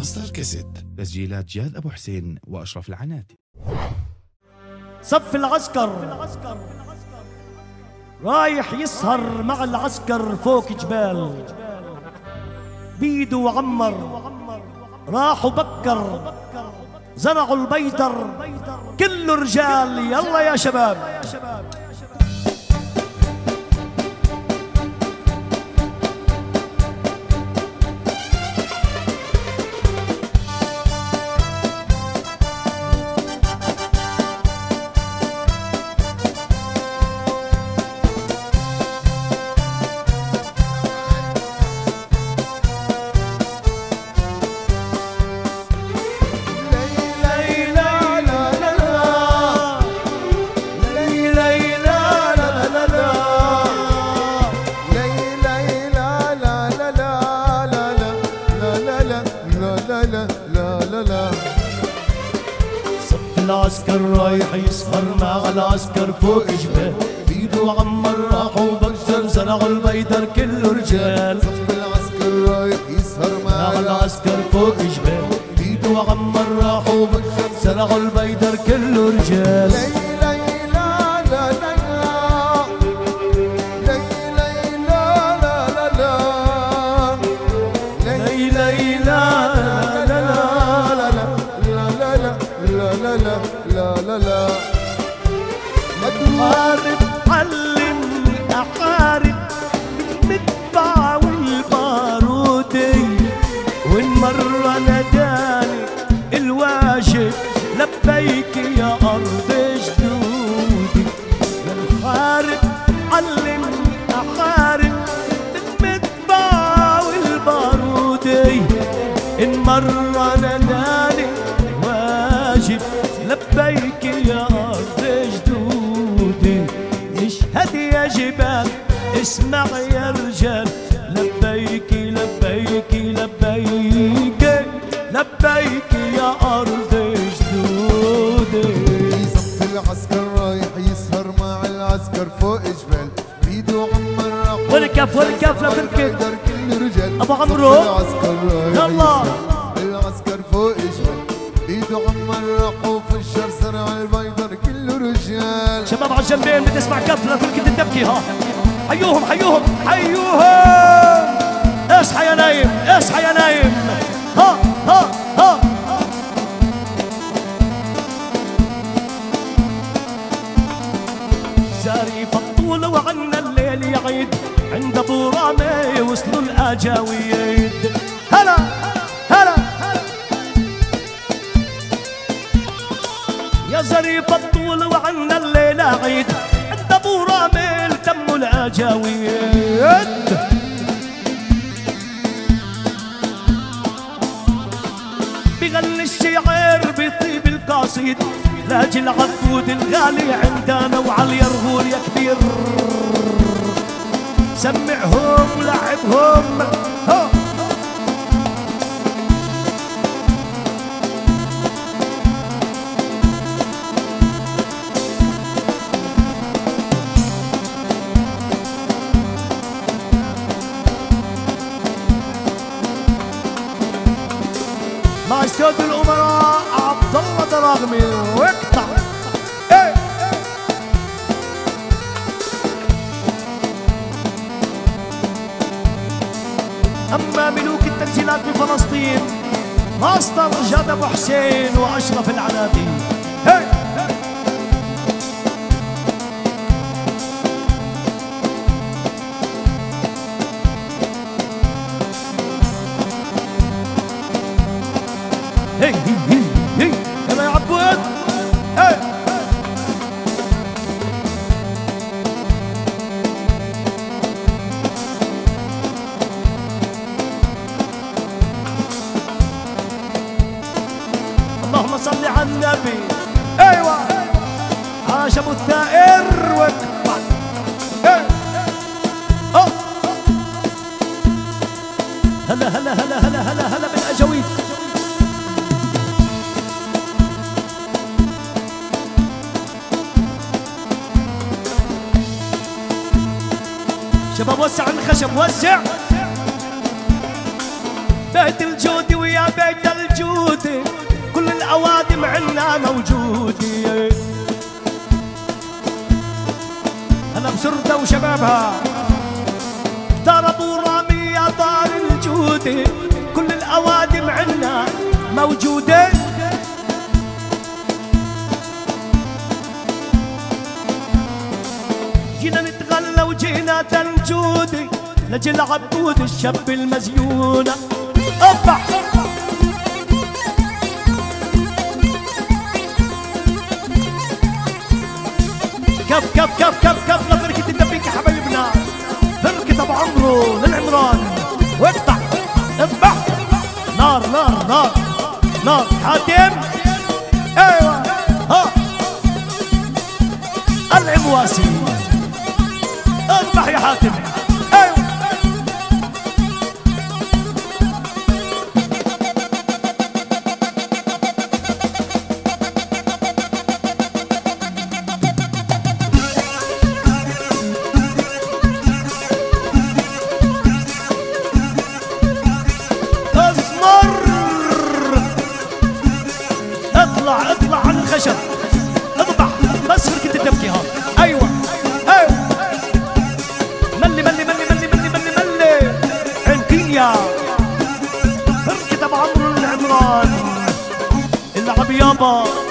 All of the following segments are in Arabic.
ماستر كاسيت تسجيلات جاد أبو حسين وأشرف العناتي. صف العسكر. رايح يسهر مع العسكر فوق جبال. بيدو وعمر راحوا بكر زرعوا البيدر. كله رجال يلا يا شباب. العسكر رايح يسهر مع العسكر فوق جبال. بيدو عمر راحوا بكر زرعوا البيدر كله رجال. صف العسكر رايح يسهر مع العسكر فوق جبال. بيدو عمر راحوا بكر زرعوا البيدر كله رجال. ان مرة ناداني واجب لبيك يا أرض جدودي. اشهد يا جبال؟ اسمع يا رجال. لبيك لبيك لبيك. لبيك يا أرض جدودي. صف العسكر رايح يسهر مع العسكر فوق جبال. بيدو عمر راح والكف والكف رجال. أبو عمرو. يلا. العقوف الشر سرع البيضر كل رجال. شباب عالجنبين بدي اسمع كف لتركة الدبكة ها. حيوهم حيوهم حيوهم! نزري بطول وعنا الليلة عيد. عند أبو راميل تم العجاويد. بغني الشعر بطيب القصيد لاجل عبود الغالي عندنا وعلى اليرهول يا كبير سمعهم ولعبهم هو مع استوديو الأمراء عبد الله دراغمي. واقطع إيه. أما ملوك التسجيلات بفلسطين ماستر جاد أبو حسين وأشرف العنادي النبي. أيوه. عاش ابو الثائر. أوه. هلا هلا هلا هلا هلا هلا بالاجاويد شباب وسع الخشب وسع. بيت الجود ويا بيت الجود كل الأوادم عنا موجودة. هلا بسردة وشبابها. أبو رامي يا دار الجود. كل الأوادم عنا موجودة. جينا نتغلى وجينا تنجودي لجل عبود الشاب المزيونة. العمواسي اذبح يا حاتم. العب يابا.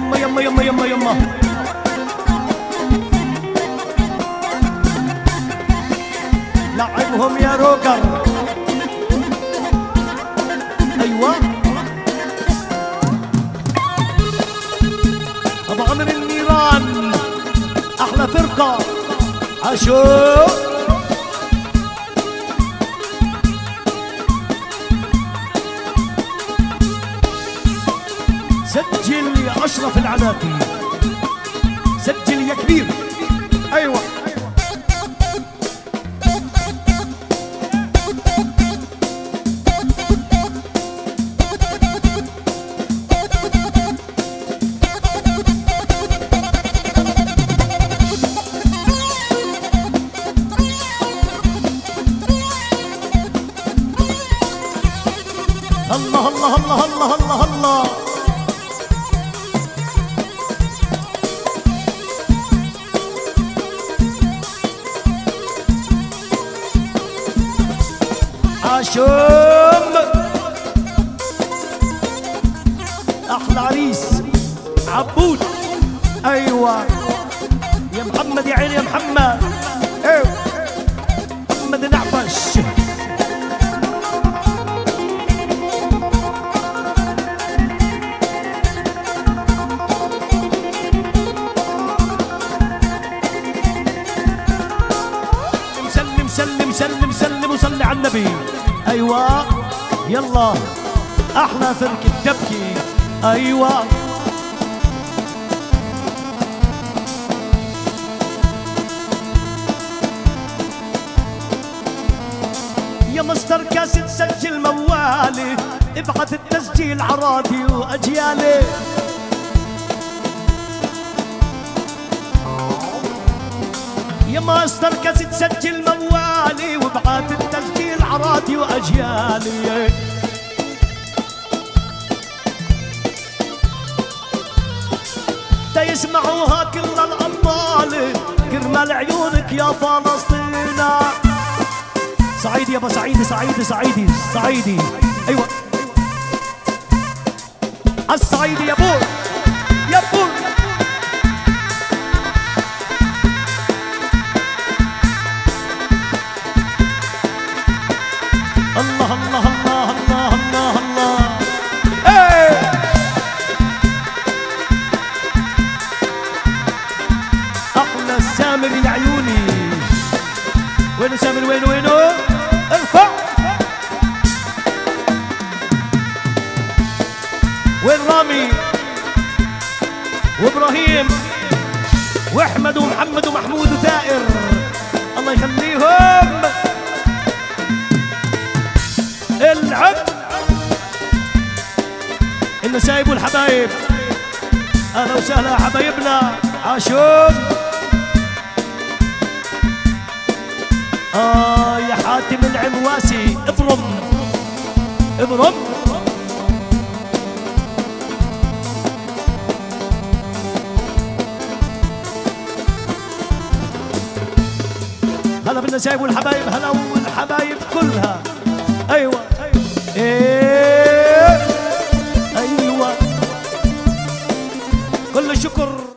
يما يما يما يما يما. لعبهم يا روكر. أيوه. ابو عمر النيران أحلى فرقة. عشو أشرف العناقي سجل يا كبير. عاشوم أحلى عريس عبود. أيوه. يا محمد يا عيني يا محمد. يلا أحلى فرقة تبكي أيوه. يا مستر كاسد سجل موالي. ابعث التسجيل عرادي واجيالي يا ماستر كاسد سجل موالي. وابعث التسجيل عرادي واجيالي تا يسمعوها كل الأبطال كرمال عيونك يا فلسطين. صعيدي يابا صعيدي صعيدي صعيدي صعيدي أيوه. الصعيدي يا سامي سامي وين وينو ارفع وين رامي؟ وإبراهيم؟ وأحمد ومحمد ومحمود وثائر الله يخليهم. العب النسايب والحبايب أهلا وسهلا حبايبنا. عاشور. آه يا حاتم العمواسي ابرم. ابرم. هلا بالنسايب والحبايب هلا والحبايب كلها. أيوه أيوه. كل